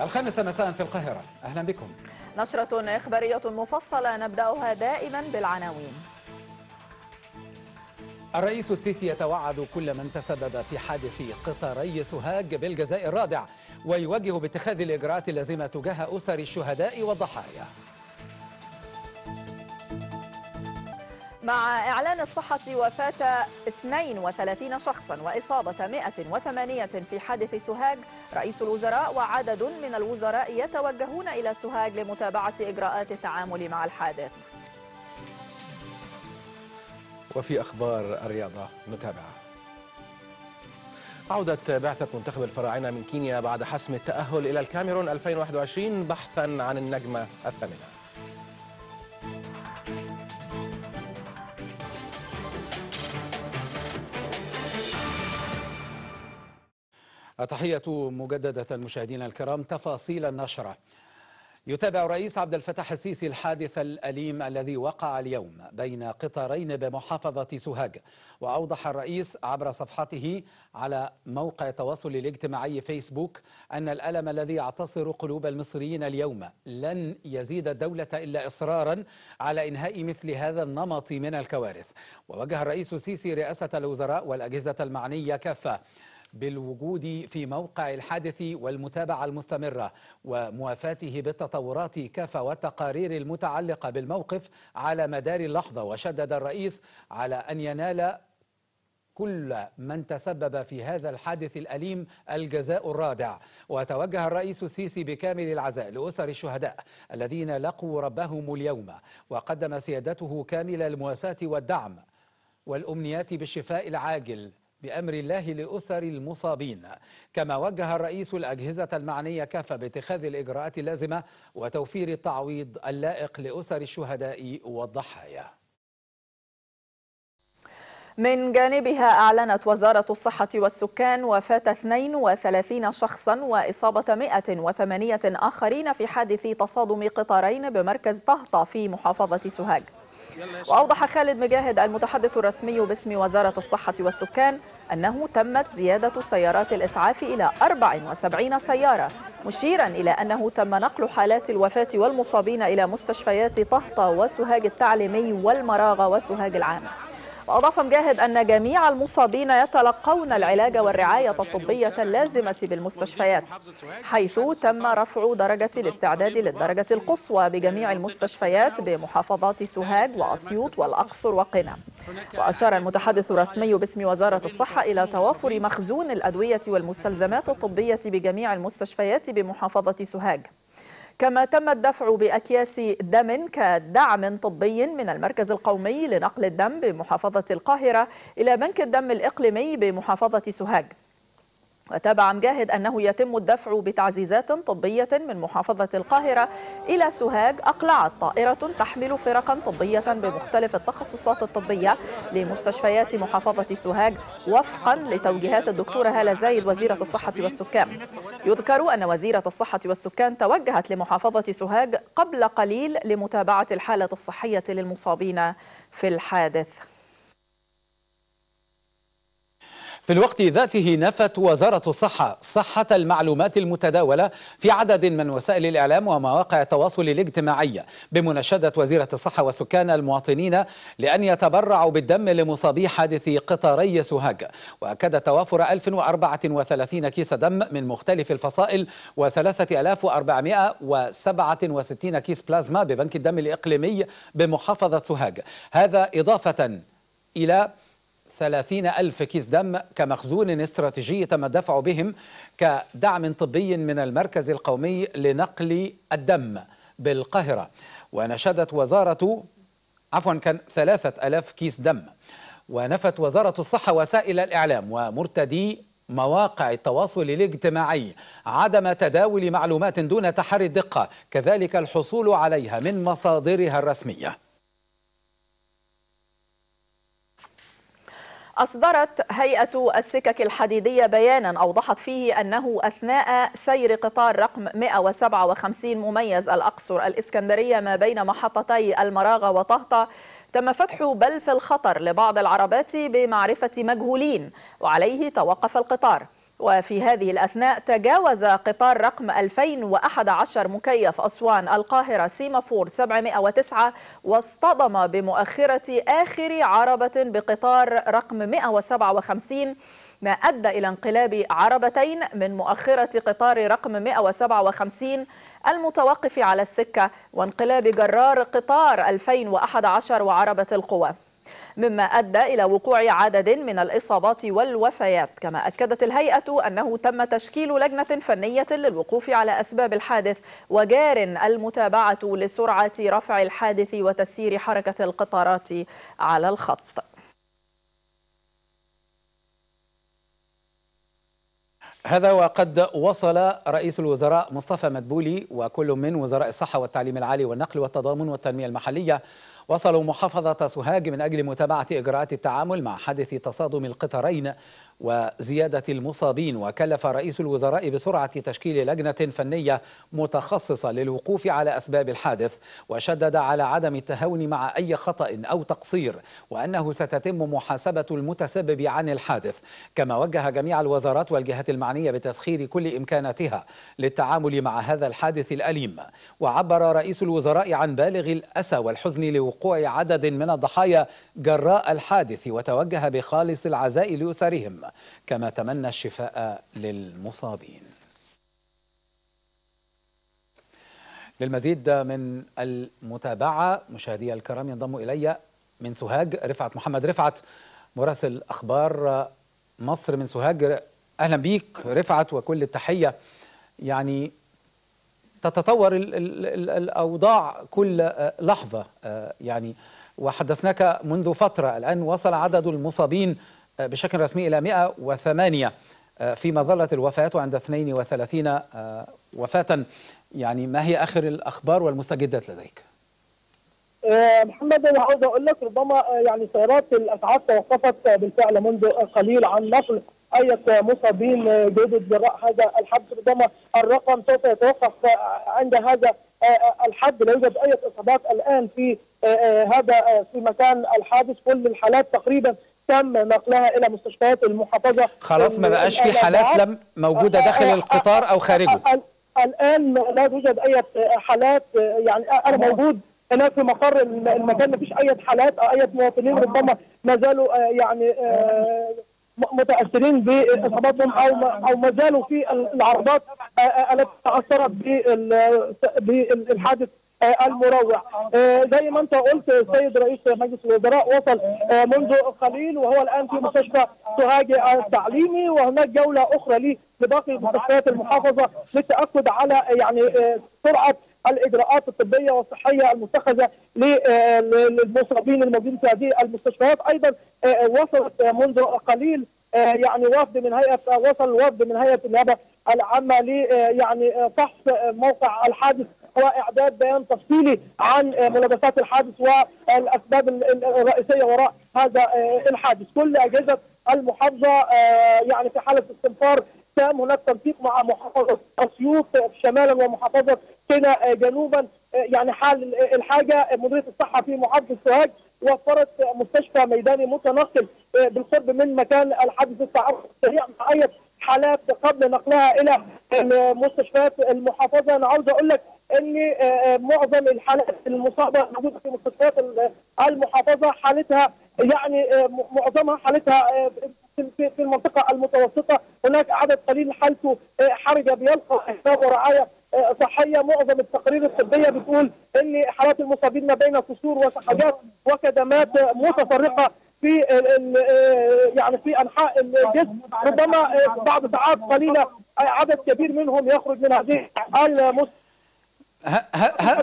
الخامسة مساء في القاهرة. أهلا بكم. نشرة إخبارية مفصلة نبدأها دائما بالعناوين. الرئيس السيسي يتوعد كل من تسبب في حادث قطاري سوهاج بالجزاء الرادع ويوجه باتخاذ الإجراءات اللازمة تجاه أسر الشهداء والضحايا. مع إعلان الصحة وفاة 32 شخصا وإصابة 108 في حادث سوهاج رئيس الوزراء وعدد من الوزراء يتوجهون إلى سوهاج لمتابعة إجراءات التعامل مع الحادث. وفي أخبار الرياضة نتابع. عودة بعثة منتخب الفراعنة من كينيا بعد حسم التأهل إلى الكاميرون 2021 بحثا عن النجمة الثامنة. تحية مجددة مشاهدينا الكرام تفاصيل النشرة. يتابع الرئيس عبد الفتاح السيسي الحادث الأليم الذي وقع اليوم بين قطارين بمحافظة سوهاج. وأوضح الرئيس عبر صفحته على موقع التواصل الاجتماعي فيسبوك أن الألم الذي يعتصر قلوب المصريين اليوم لن يزيد الدولة إلا إصرارا على إنهاء مثل هذا النمط من الكوارث. ووجه الرئيس السيسي رئاسة الوزراء والأجهزة المعنية كافة بالوجود في موقع الحادث والمتابعة المستمرة وموافاته بالتطورات كافة والتقارير المتعلقة بالموقف على مدار اللحظة. وشدد الرئيس على أن ينال كل من تسبب في هذا الحادث الأليم الجزاء الرادع. وتوجه الرئيس السيسي بكامل العزاء لأسر الشهداء الذين لقوا ربهم اليوم. وقدم سيادته كامل المواساة والدعم والأمنيات بالشفاء العاجل. بأمر الله لأسر المصابين. كما وجه الرئيس الأجهزة المعنية كافة باتخاذ الإجراءات اللازمة وتوفير التعويض اللائق لأسر الشهداء والضحايا. من جانبها أعلنت وزارة الصحة والسكان وفاة 32 شخصا وإصابة 108 آخرين في حادث تصادم قطارين بمركز طهطا في محافظة سوهاج. وأوضح خالد مجاهد المتحدث الرسمي باسم وزارة الصحة والسكان أنه تمت زيادة سيارات الإسعاف إلى 74 سيارة مشيرا إلى أنه تم نقل حالات الوفاة والمصابين إلى مستشفيات طهطا وسوهاج التعليمي والمراغة وسوهاج العام. وأضاف مجاهد أن جميع المصابين يتلقون العلاج والرعاية الطبية اللازمة بالمستشفيات حيث تم رفع درجة الاستعداد للدرجة القصوى بجميع المستشفيات بمحافظات سوهاج وأسيوط والأقصر وقنا. وأشار المتحدث الرسمي باسم وزارة الصحة إلى توافر مخزون الأدوية والمستلزمات الطبية بجميع المستشفيات بمحافظة سوهاج. كما تم الدفع بأكياس دم كدعم طبي من المركز القومي لنقل الدم بمحافظة القاهرة إلى بنك الدم الإقليمي بمحافظة سوهاج. وتابع مجاهد أنه يتم الدفع بتعزيزات طبية من محافظة القاهرة إلى سوهاج أقلعت طائرة تحمل فرقا طبية بمختلف التخصصات الطبية لمستشفيات محافظة سوهاج وفقا لتوجيهات الدكتورة هالة زايد وزيرة الصحة والسكان. يذكر أن وزيرة الصحة والسكان توجهت لمحافظة سوهاج قبل قليل لمتابعة الحالة الصحية للمصابين في الحادث. في الوقت ذاته نفت وزارة الصحة صحة المعلومات المتداولة في عدد من وسائل الإعلام ومواقع التواصل الاجتماعي بمناشدة وزيرة الصحة والسكان المواطنين لأن يتبرعوا بالدم لمصابي حادث قطاري سوهاج. وأكد توافر 1034 كيس دم من مختلف الفصائل و3467 كيس بلازما ببنك الدم الإقليمي بمحافظة سوهاج. هذا إضافة إلى ثلاثين ألف كيس دم كمخزون استراتيجي تم الدفع بهم كدعم طبي من المركز القومي لنقل الدم بالقاهرة. ونشدت وزارة عفوا كان ثلاثة ألاف كيس دم. ونفت وزارة الصحة وسائل الإعلام ومرتدي مواقع التواصل الاجتماعي عدم تداول معلومات دون تحري الدقة. كذلك الحصول عليها من مصادرها الرسمية. أصدرت هيئة السكك الحديدية بيانا أوضحت فيه أنه أثناء سير قطار رقم 157 مميز الأقصر الإسكندرية ما بين محطتي المراغة وطهطة تم فتح بلف الخطر لبعض العربات بمعرفة مجهولين وعليه توقف القطار. وفي هذه الأثناء تجاوز قطار رقم 2011 مكيف أسوان القاهرة سيمافور 709 واصطدم بمؤخرة آخر عربة بقطار رقم 157 ما أدى إلى انقلاب عربتين من مؤخرة قطار رقم 157 المتوقف على السكة وانقلاب جرار قطار 2011 وعربة القوى. مما أدى إلى وقوع عدد من الإصابات والوفيات. كما أكدت الهيئة أنه تم تشكيل لجنة فنية للوقوف على أسباب الحادث وجار المتابعة لسرعة رفع الحادث وتسيير حركة القطارات على الخط. هذا وقد وصل رئيس الوزراء مصطفى مدبولي وكل من وزراء الصحة والتعليم العالي والنقل والتضامن والتنمية المحلية وصلوا محافظة سوهاج من أجل متابعة إجراءات التعامل مع حادث تصادم القطارين وزيادة المصابين. وكلف رئيس الوزراء بسرعة تشكيل لجنة فنية متخصصة للوقوف على أسباب الحادث وشدد على عدم التهاون مع أي خطأ أو تقصير وأنه ستتم محاسبة المتسبب عن الحادث. كما وجه جميع الوزارات والجهات المعنية بتسخير كل إمكاناتها للتعامل مع هذا الحادث الأليم. وعبر رئيس الوزراء عن بالغ الأسى والحزن لوقوع عدد من الضحايا جراء الحادث وتوجه بخالص العزاء لأسرهم كما تمنى الشفاء للمصابين. للمزيد من المتابعة مشاهدي الكرام ينضم إلي من سوهاج رفعت محمد. رفعت مراسل أخبار مصر من سوهاج. أهلا بيك رفعت وكل التحية. يعني تتطور ال ال ال الأوضاع كل لحظة يعني وحدثناك منذ فترة الآن وصل عدد المصابين بشكل رسمي إلى 108 فيما ظلت الوفاة عند 32 وفاة يعني ما هي آخر الأخبار والمستجدات لديك؟ محمد أنا عاوز أقول لك ربما يعني سيارات الاسعاف توقفت بالفعل منذ قليل عن نقل اي مصابين جدد جراء هذا الحادث ربما الرقم سوف يتوقف عند هذا الحد. لا يوجد أي اصابات الآن في هذا في مكان الحادث. كل الحالات تقريبا تم نقلها إلى مستشفيات المحافظة. خلاص ما بقاش في حالات لم موجودة داخل القطار أو خارجه. الآن لا توجد أي حالات يعني أنا موجود هناك في مقر المكان. ما فيش أي حالات أو أي مواطنين ربما ما زالوا يعني متأثرين باصاباتهم أو أو ما زالوا في العرضات التي تأثرت بالحادث المروع. زي ما أنت قلت السيد رئيس مجلس الوزراء وصل منذ قليل وهو الآن في مستشفى سوهاج التعليمي وهناك جولة أخرى لباقي مستشفيات المحافظة للتأكد على يعني سرعة الإجراءات الطبية والصحية المتخذة للمصابين الموجودين في هذه المستشفيات. أيضا وصلت منذ قليل يعني وفد من هيئة وصل وفد من هيئة النيابة العامة ل يعني فحص موقع الحادث وإعداد بيان تفصيلي عن ملابسات الحادث والأسباب الرئيسية وراء هذا الحادث. كل أجهزة المحافظة يعني في حالة استنفار تام هناك تنسيق مع محافظة أسيوط شمالا ومحافظة سيناء جنوبا. يعني حال الحاجة مديرية الصحة في محافظة سوهاج وفرت مستشفى ميداني متنقل بالقرب من مكان الحادث التعرف السريع اي حالات قبل نقلها إلى مستشفيات المحافظة. أنا عاوز أقول لك إن معظم الحالات المصابة الموجوده في مستشفيات المحافظة حالتها يعني معظمها حالتها في المنطقة المتوسطة. هناك عدد قليل حالته حرجه بيلقى احتواء ورعايه صحية. معظم التقارير الطبية بتقول إن حالات المصابين ما بين كسور وسحجات وكدمات متفرقة في يعني في أنحاء الجسم. ربما بعد ساعات قليلة عدد كبير منهم يخرج من هذه المستشفى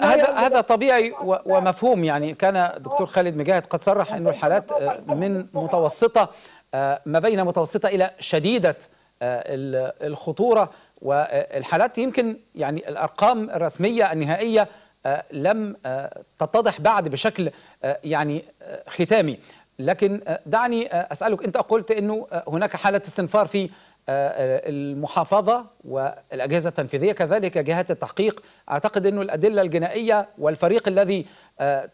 هذا هذا طبيعي ومفهوم. يعني كان دكتور خالد مجاهد قد صرح إنه الحالات من متوسطة. ما بين متوسطة إلى شديدة الخطورة. والحالات يمكن يعني الأرقام الرسمية النهائية لم تتضح بعد بشكل يعني ختامي. لكن دعني أسألك أنت قلت إنه هناك حالة استنفار في المحافظة والأجهزة التنفيذية كذلك جهات التحقيق. أعتقد إنه الأدلة الجنائية والفريق الذي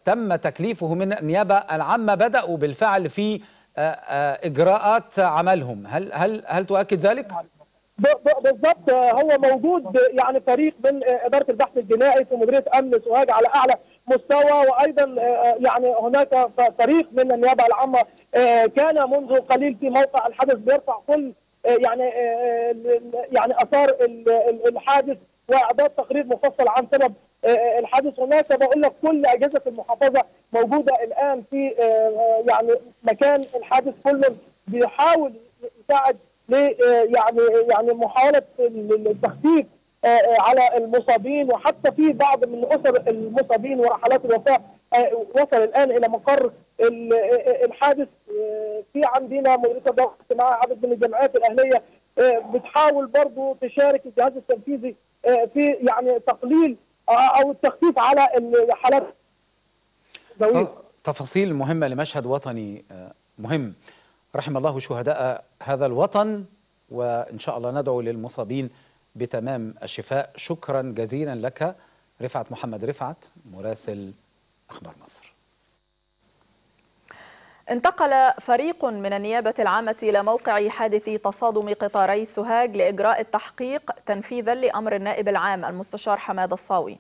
تم تكليفه من النيابة العامة بدأوا بالفعل في إجراءات عملهم. هل هل هل تؤكد ذلك؟ بالضبط. هو موجود يعني فريق من إدارة البحث الجنائي في مديرية أمن سوهاج على أعلى مستوى وأيضا يعني هناك فريق من النيابة العامة كان منذ قليل في موقع الحدث بيرفع كل يعني يعني آثار الحادث وإعداد تقرير مفصل عن سبب الحادث هناك بقول لك كل أجهزة المحافظة موجودة الآن في يعني مكان الحادث كل بيحاول يساعد ل يعني يعني محاولة التخفيف على المصابين. وحتى في بعض من أسر المصابين ورحلات الوفاة وصل الآن إلى مقر الحادث. في عندنا مديرية الضغط الاجتماعي عدد من الجمعيات الأهلية بتحاول برضه تشارك الجهاز التنفيذي في يعني تقليل أو التخفيف على الحالات تفاصيل مهمة لمشهد وطني مهم. رحم الله شهداء هذا الوطن وإن شاء الله ندعو للمصابين بتمام الشفاء. شكرا جزيلا لك رفعت محمد رفعت مراسل أخبار مصر. انتقل فريق من النيابة العامة إلى موقع حادث تصادم قطاري سوهاج لإجراء التحقيق تنفيذا لأمر النائب العام المستشار حماد الصاوي.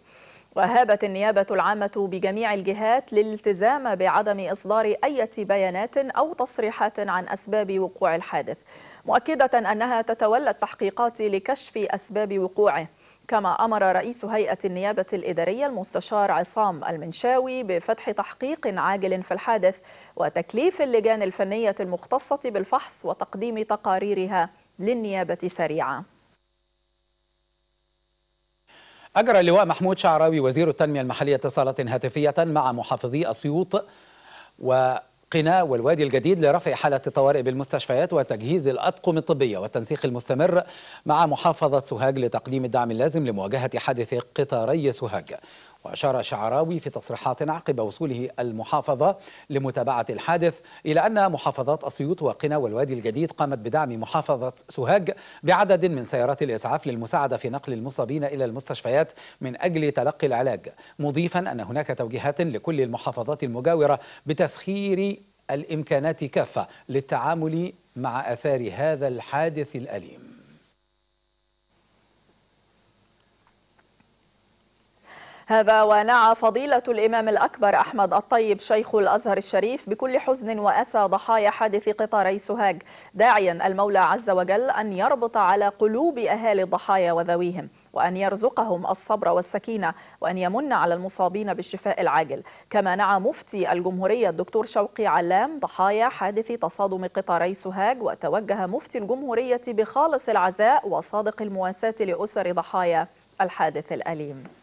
وهابت النيابة العامة بجميع الجهات للالتزام بعدم إصدار أي بيانات أو تصريحات عن أسباب وقوع الحادث مؤكدة أنها تتولى التحقيقات لكشف أسباب وقوعه. كما أمر رئيس هيئة النيابة الإدارية المستشار عصام المنشاوي بفتح تحقيق عاجل في الحادث وتكليف اللجان الفنية المختصة بالفحص وتقديم تقاريرها للنيابة سريعا. أجرى اللواء محمود شعراوي وزير التنمية المحلية اتصالات هاتفية مع محافظي أسيوط وقنا والوادي الجديد لرفع حالة الطوارئ بالمستشفيات وتجهيز الأطقم الطبية والتنسيق المستمر مع محافظة سوهاج لتقديم الدعم اللازم لمواجهة حادث قطاري سوهاج. وأشار شعراوي في تصريحات عقب وصوله المحافظة لمتابعة الحادث إلى أن محافظات أسيوط وقنا والوادي الجديد قامت بدعم محافظة سوهاج بعدد من سيارات الإسعاف للمساعدة في نقل المصابين إلى المستشفيات من أجل تلقي العلاج مضيفا أن هناك توجيهات لكل المحافظات المجاورة بتسخير الإمكانات كافة للتعامل مع آثار هذا الحادث الأليم. هذا ونعى فضيلة الإمام الأكبر أحمد الطيب شيخ الأزهر الشريف بكل حزن وأسى ضحايا حادث قطاري سوهاج داعيا المولى عز وجل أن يربط على قلوب أهالي الضحايا وذويهم وأن يرزقهم الصبر والسكينة وأن يمن على المصابين بالشفاء العاجل. كما نعى مفتي الجمهورية الدكتور شوقي علام ضحايا حادث تصادم قطاري سوهاج وتوجه مفتي الجمهورية بخالص العزاء وصادق المواساة لأسر ضحايا الحادث الأليم.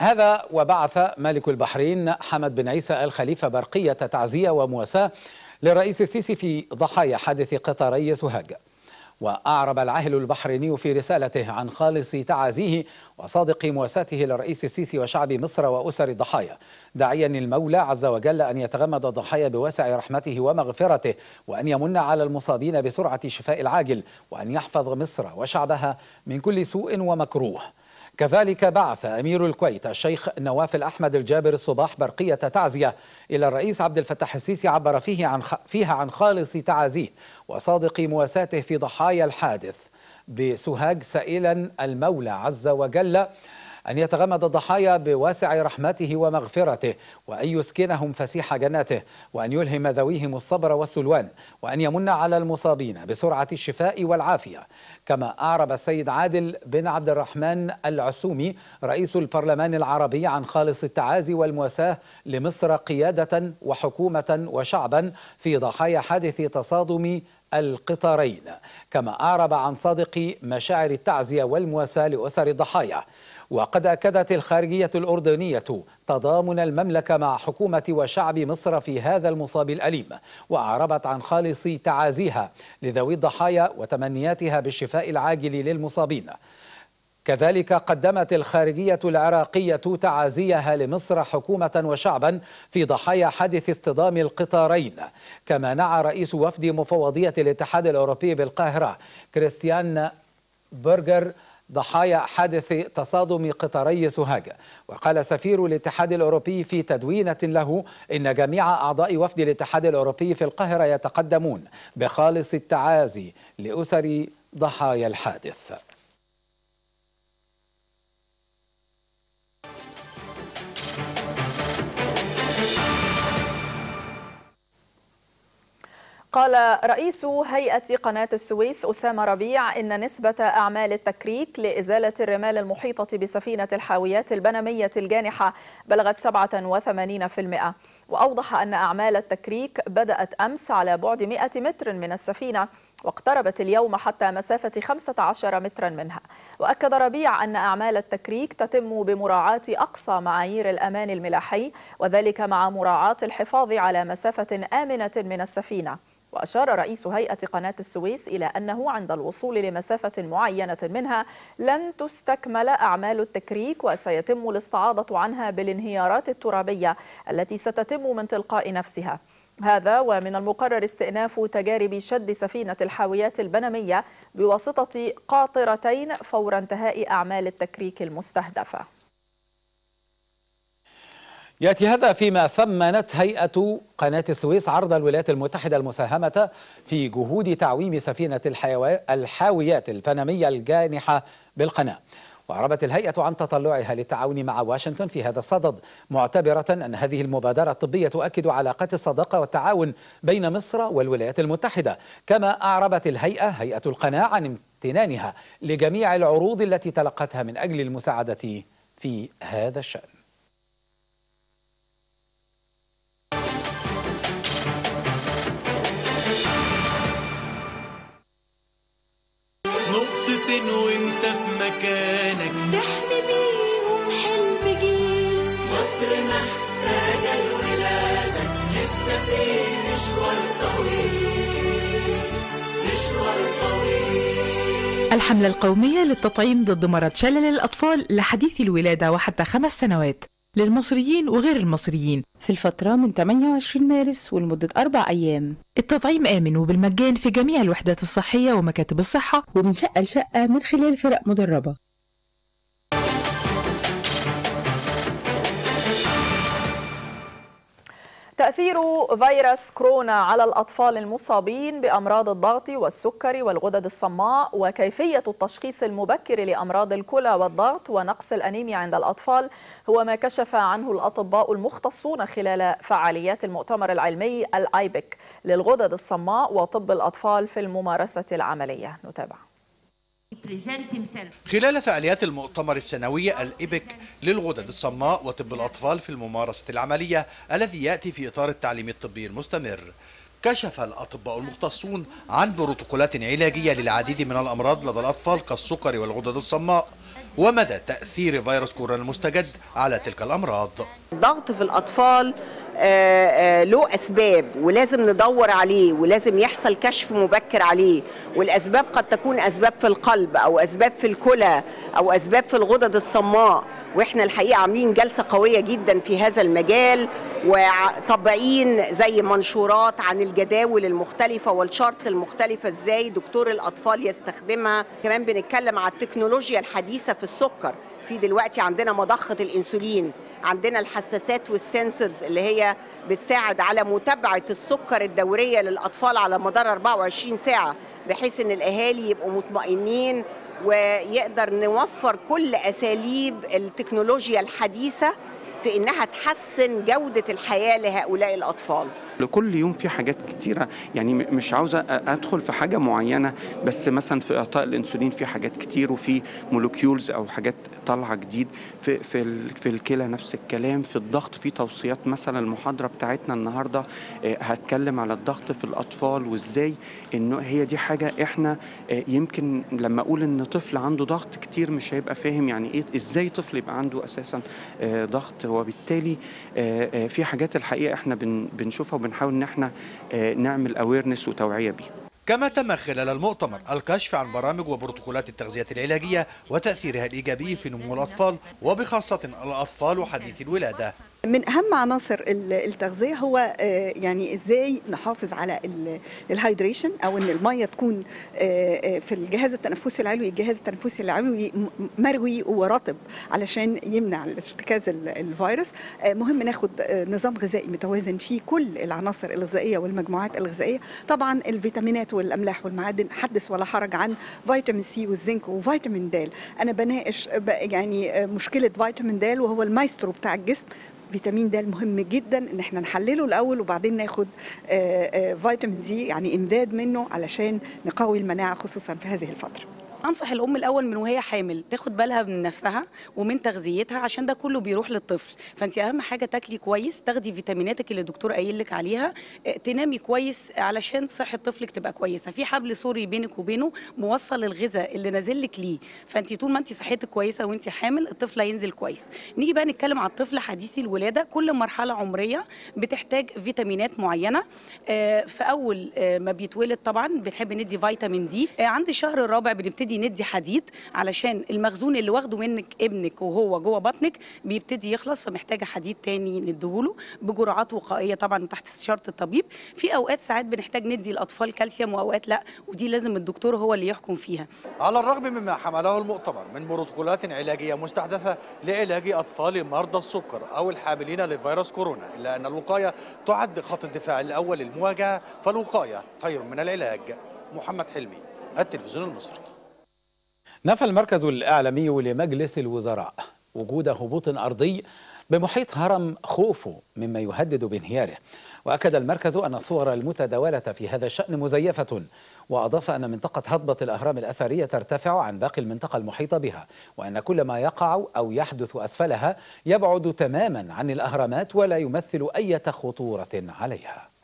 هذا وبعث ملك البحرين حمد بن عيسى الخليفة برقية تعزية ومواساة للرئيس السيسي في ضحايا حادث قطاري سوهاج. وأعرب العاهل البحريني في رسالته عن خالص تعازيه وصادق مواساته للرئيس السيسي وشعب مصر وأسر الضحايا داعيا المولى عز وجل أن يتغمد الضحايا بواسع رحمته ومغفرته وأن يمن على المصابين بسرعة شفاء العاجل وأن يحفظ مصر وشعبها من كل سوء ومكروه. كذلك بعث أمير الكويت الشيخ نواف الأحمد الجابر الصباح برقية تعزية إلى الرئيس عبد الفتاح السيسي عبر فيه عن فيها عن خالص تعازيه وصادق مواساته في ضحايا الحادث. بسوهاج سائلا المولى عز وجل أن يتغمد الضحايا بواسع رحمته ومغفرته وأن يسكنهم فسيح جناته وأن يلهم ذويهم الصبر والسلوان وأن يمن على المصابين بسرعة الشفاء والعافية. كما أعرب السيد عادل بن عبد الرحمن العسومي رئيس البرلمان العربي عن خالص التعازي والمواساة لمصر قيادة وحكومة وشعبا في ضحايا حادث تصادم القطارين كما أعرب عن صادق مشاعر التعزية والمواساة لأسر الضحايا وقد أكدت الخارجية الأردنية تضامن المملكة مع حكومة وشعب مصر في هذا المصاب الأليم. وأعربت عن خالص تعازيها لذوي الضحايا وتمنياتها بالشفاء العاجل للمصابين. كذلك قدمت الخارجية العراقية تعازيها لمصر حكومة وشعبا في ضحايا حادث اصطدام القطارين. كما نعى رئيس وفد مفوضية الاتحاد الأوروبي بالقاهرة كريستيان برجر ضحايا حادث تصادم قطري سوهاج. وقال سفير الاتحاد الأوروبي في تدوينة له إن جميع أعضاء وفد الاتحاد الأوروبي في القاهرة يتقدمون بخالص التعازي لأسر ضحايا الحادث. قال رئيس هيئة قناة السويس أسامة ربيع إن نسبة أعمال التكريك لإزالة الرمال المحيطة بسفينة الحاويات البنمية الجانحة بلغت 87% وأوضح أن أعمال التكريك بدأت أمس على بعد 100 متر من السفينة واقتربت اليوم حتى مسافة 15 مترا منها. وأكد ربيع أن أعمال التكريك تتم بمراعاة أقصى معايير الأمان الملاحي وذلك مع مراعاة الحفاظ على مسافة آمنة من السفينة. وأشار رئيس هيئة قناة السويس إلى أنه عند الوصول لمسافة معينة منها لن تستكمل أعمال التكريك وسيتم الاستعاضة عنها بالانهيارات الترابية التي ستتم من تلقاء نفسها. هذا ومن المقرر استئناف تجارب شد سفينة الحاويات البنمية بواسطة قاطرتين فور انتهاء أعمال التكريك المستهدفة. يأتي هذا فيما ثمنت هيئة قناة السويس عرض الولايات المتحدة المساهمة في جهود تعويم سفينة الحاويات البنميه الجانحة بالقناة. وأعربت الهيئة عن تطلعها للتعاون مع واشنطن في هذا الصدد معتبرة أن هذه المبادرة الطبية تؤكد علاقات الصداقة والتعاون بين مصر والولايات المتحدة. كما أعربت الهيئة هيئة القناة عن امتنانها لجميع العروض التي تلقتها من أجل المساعدة في هذا الشأن. مكانك. تحمي بيهم حلم جيل. مصر محتاجة لولادك لسه في مشوار طويل. مشوار طويل. الحملة القومية للتطعيم ضد مرض شلل الأطفال لحديث الولادة وحتى خمس سنوات. للمصريين وغير المصريين. في الفترة من 28 مارس ولمدة أربع أيام. التطعيم آمن وبالمجان في جميع الوحدات الصحية ومكاتب الصحة. ومن شقة لشقة من خلال فرق مدربة. تأثير فيروس كورونا على الأطفال المصابين بأمراض الضغط والسكر والغدد الصماء وكيفية التشخيص المبكر لأمراض الكلى والضغط ونقص الأنيميا عند الأطفال هو ما كشف عنه الأطباء المختصون خلال فعاليات المؤتمر العلمي الآيبك للغدد الصماء وطب الأطفال في الممارسة العملية. نتابع. خلال فعاليات المؤتمر السنوي الإبك للغدد الصماء وطب الأطفال في الممارسة العملية الذي يأتي في إطار التعليم الطبي المستمر. كشف الأطباء المختصون عن بروتوكولات علاجية للعديد من الأمراض لدى الأطفال كالسكر والغدد الصماء ومدى تأثير فيروس كورونا المستجد على تلك الأمراض. الضغط في الأطفال له أسباب ولازم ندور عليه ولازم يحصل كشف مبكر عليه. والأسباب قد تكون أسباب في القلب أو أسباب في الكلى أو أسباب في الغدد الصماء. وإحنا الحقيقة عاملين جلسة قوية جدا في هذا المجال وطبعين زي منشورات عن الجداول المختلفة والشارتس المختلفة إزاي دكتور الأطفال يستخدمها. كمان بنتكلم على التكنولوجيا الحديثة في السكر. في دلوقتي عندنا مضخة الإنسولين عندنا الحساسات والسنسورز اللي هي بتساعد على متابعة السكر الدورية للأطفال على مدار 24 ساعة بحيث إن الأهالي يبقوا مطمئنين ويقدر نوفر كل أساليب التكنولوجيا الحديثة في إنها تحسن جودة الحياة لهؤلاء الأطفال. لكل يوم في حاجات كتيرة. يعني مش عاوزة أدخل في حاجة معينة بس مثلا في إعطاء الأنسولين في حاجات كتير وفي مولكيولز أو حاجات طالعة جديد في في في الكلى نفس الكلام في الضغط في توصيات مثلا المحاضرة بتاعتنا النهاردة هتكلم على الضغط في الأطفال وإزاي إنه هي دي حاجة إحنا يمكن لما أقول إن طفل عنده ضغط كتير مش هيبقى فاهم يعني إيه إزاي طفل يبقى عنده أساسا ضغط. وبالتالي في حاجات الحقيقة إحنا بنشوفها وبنحاول إن إحنا نعمل awareness وتوعية بيها كما تم خلال المؤتمر الكشف عن برامج وبروتوكولات التغذية العلاجية وتأثيرها الإيجابي في نمو الأطفال وبخاصة الأطفال وحديث الولادة. من أهم عناصر ال- التغذية هو آه، يعني إزاي نحافظ على ال- ال hydration أو إن المية تكون آه، آه، في الجهاز التنفسي العلوي الجهاز التنفسي العلوي مروي ورطب علشان يمنع ارتكاز ال- الفيروس. مهم ناخد نظام غذائي متوازن فيه كل العناصر الغذائية والمجموعات الغذائية. طبعا الفيتامينات والأملاح والمعادن حدث ولا حرج عن فيتامين سي والزنك وفيتامين د. أنا بناقش يعني مشكلة فيتامين د وهو المايسترو بتاع الجسم. فيتامين د مهم جدا إن إحنا نحلله الأول وبعدين ناخد آه، آه، فيتامين دي يعني إمداد منه علشان نقوي المناعة خصوصا في هذه الفترة. أنصح الأم الأول من وهي حامل تاخد بالها من نفسها ومن تغذيتها عشان ده كله بيروح للطفل. فأنت أهم حاجة تاكلي كويس تاخدي فيتاميناتك اللي الدكتور قايل لك عليها آه، تنامي كويس علشان صحة طفلك تبقى كويسة. في حبل سري بينك وبينه موصل الغذاء اللي نازل لك ليه. فأنت طول ما أنت صحتك كويسة وأنت حامل الطفل هينزل كويس. نيجي بقى نتكلم على الطفل حديثي الولادة. كل مرحلة عمرية بتحتاج فيتامينات معينة آه، في أول آه، ما بيتولد طبعا بنحب ندي فيتامين دي. عند الشهر الرابع بنبتدي ندي حديد علشان المخزون اللي واخده منك ابنك وهو جوه بطنك بيبتدي يخلص فمحتاجة حديد تاني نديهوله بجرعات وقائية طبعا تحت استشارة الطبيب. في أوقات ساعات بنحتاج ندي الأطفال كالسيوم وأوقات لأ ودي لازم الدكتور هو اللي يحكم فيها. على الرغم مما حمله المؤتمر من بروتوكولات علاجية مستحدثة لعلاج أطفال مرضى السكر أو الحاملين لفيروس كورونا إلا أن الوقاية تعد خط الدفاع الأول للمواجهة فالوقاية خير من العلاج. محمد حلمي التلفزيون المصري. نفى المركز الإعلامي لمجلس الوزراء وجود هبوط أرضي بمحيط هرم خوفو مما يهدد بانهياره. وأكد المركز أن الصور المتداولة في هذا الشأن مزيفة وأضاف أن منطقة هضبة الأهرام الأثرية ترتفع عن باقي المنطقة المحيطة بها وأن كل ما يقع أو يحدث أسفلها يبعد تماما عن الأهرامات ولا يمثل أي خطورة عليها.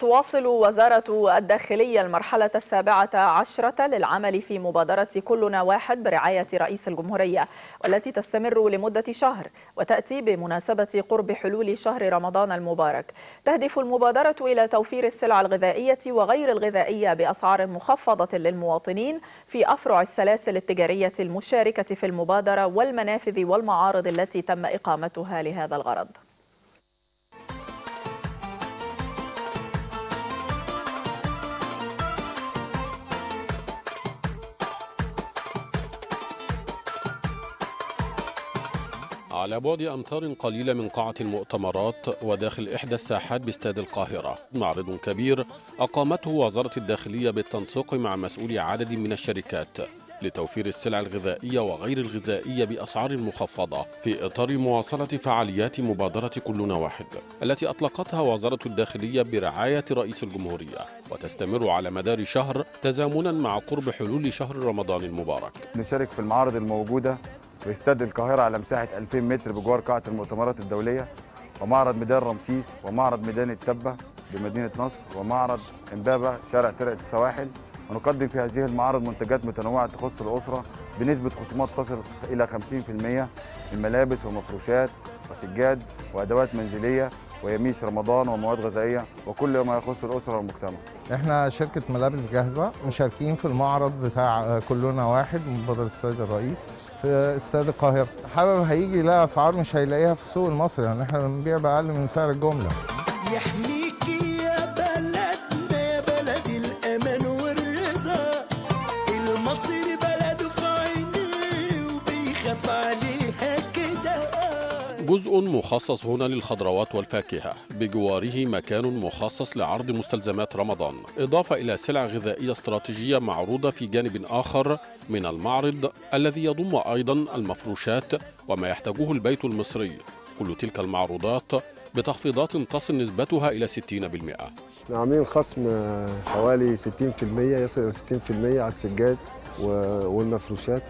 تواصل وزارة الداخلية المرحلة السابعة عشرة للعمل في مبادرة كلنا واحد برعاية رئيس الجمهورية والتي تستمر لمدة شهر وتأتي بمناسبة قرب حلول شهر رمضان المبارك. تهدف المبادرة إلى توفير السلع الغذائية وغير الغذائية بأسعار مخفضة للمواطنين في أفرع السلاسل التجارية المشاركة في المبادرة والمنافذ والمعارض التي تم إقامتها لهذا الغرض. على بعد أمتار قليلة من قاعة المؤتمرات وداخل إحدى الساحات باستاد القاهرة. معرض كبير أقامته وزارة الداخلية بالتنسيق مع مسؤولي عدد من الشركات لتوفير السلع الغذائية وغير الغذائية بأسعار مخفضة في إطار مواصلة فعاليات مبادرة كلنا واحد التي أطلقتها وزارة الداخلية برعاية رئيس الجمهورية. وتستمر على مدار شهر تزامنا مع قرب حلول شهر رمضان المبارك. نشارك في المعارض الموجودة في استاد القاهرة على مساحة 2000 متر بجوار قاعة المؤتمرات الدولية ومعرض ميدان رمسيس ومعرض ميدان التبة بمدينة نصر ومعرض امبابة شارع ترعة السواحل. ونقدم في هذه المعارض منتجات متنوعة تخص الأسرة بنسبة خصومات تصل إلى 50% من ملابس ومفروشات وسجاد وأدوات منزلية ويميش رمضان ومواد غذائية وكل ما يخص الأسرة والمجتمع. إحنا شركة ملابس جاهزة مشاركين في المعرض بتاع كلنا واحد مبادرة السيد الرئيس في استاد القاهرة. حابب هيجي يلاقي أسعار مش هيلاقيها في السوق المصري لأن إحنا بنبيع بأقل من سعر الجملة. جزء مخصص هنا للخضروات والفاكهة. بجواره مكان مخصص لعرض مستلزمات رمضان. إضافة إلى سلع غذائية استراتيجية معروضة في جانب آخر من المعرض الذي يضم أيضا المفروشات وما يحتاجه البيت المصري. كل تلك المعروضات بتخفيضات تصل نسبتها إلى 60% إحنا عاملين خصم حوالي 60% يصل إلى 60% على السجاد والمفروشات.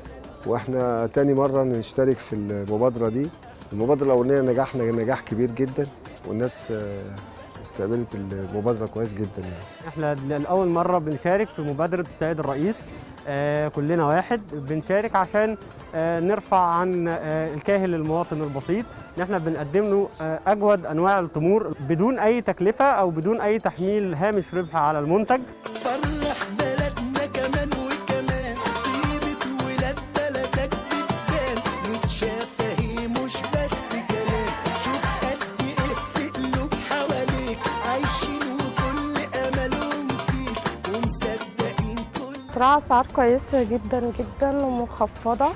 وإحنا تاني مرة نشترك في المبادرة دي. المبادرة الأولانية نجحنا نجاح كبير جدا والناس آه، استقبلت المبادرة كويس جدا يعني. إحنا لأول مرة بنشارك في مبادرة السيد الرئيس آه كلنا واحد. بنشارك عشان آه نرفع عن آه الكاهل المواطن البسيط. ان إحنا بنقدم له أجود أنواع التمور بدون أي تكلفة أو بدون أي تحميل هامش ربح على المنتج. بصراحة أسعار كويسة جدا جدا ومخفضة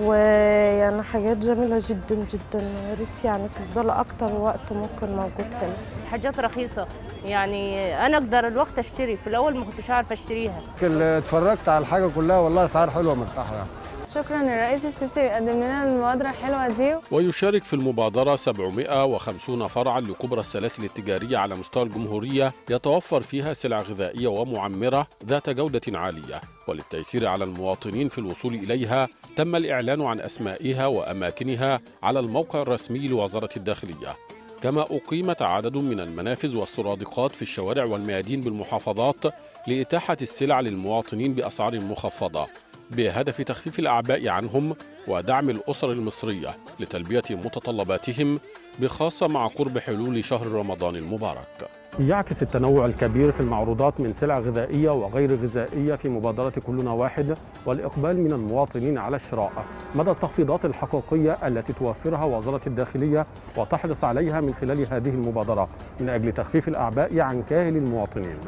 ويعني حاجات جميلة جدا جدا. يا ريت يعني تفضل أكتر وقت ممكن موجود كده حاجات رخيصة. يعني أنا أقدر الوقت أشتري. في الأول ما كنتش عارفة أشتريها. اتفرجت على الحاجة كلها والله اسعار حلوة مرتاحة يعني. شكرا للرئيس السيسي بيقدم لنا المبادرة الحلوة دي. ويشارك في المبادرة 750 فرعا لكبرى السلاسل التجارية على مستوى الجمهورية يتوفر فيها سلع غذائية ومعمرة ذات جودة عالية. وللتيسير على المواطنين في الوصول إليها تم الإعلان عن أسمائها وأماكنها على الموقع الرسمي لوزارة الداخلية. كما أقيمت عدد من المنافذ والسرادقات في الشوارع والميادين بالمحافظات لإتاحة السلع للمواطنين بأسعار مخفضة. بهدف تخفيف الأعباء عنهم ودعم الأسر المصرية لتلبية متطلباتهم بخاصة مع قرب حلول شهر رمضان المبارك. يعكس التنوع الكبير في المعروضات من سلع غذائية وغير غذائية في مبادرة كلنا واحد والإقبال من المواطنين على الشراء. مدى التخفيضات الحقيقية التي توفرها وزارة الداخلية وتحرص عليها من خلال هذه المبادرة من أجل تخفيف الأعباء عن كاهل المواطنين.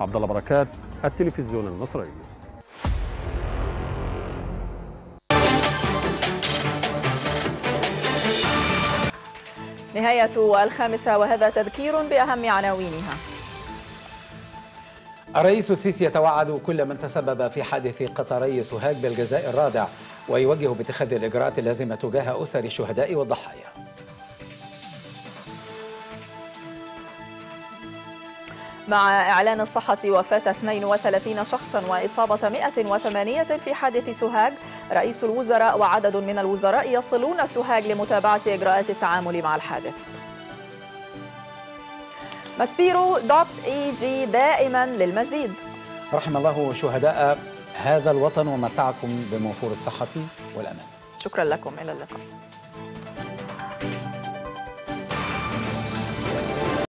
عبد الله بركات التلفزيون المصري. نهاية الخامسة وهذا تذكير بأهم عناوينها. الرئيس السيسي يتوعد كل من تسبب في حادث قطري سوهاج بالجزائر الرادع ويوجه باتخاذ الإجراءات اللازمة تجاه أسر الشهداء والضحايا. مع إعلان الصحة وفاة 32 شخصا وإصابة 108 في حادث سوهاج. رئيس الوزراء وعدد من الوزراء يصلون سوهاج لمتابعة إجراءات التعامل مع الحادث. ماسبيرو dot EG دائما للمزيد. رحم الله شهداء هذا الوطن ومتعكم بموفور الصحة والأمان. شكرا لكم إلى اللقاء.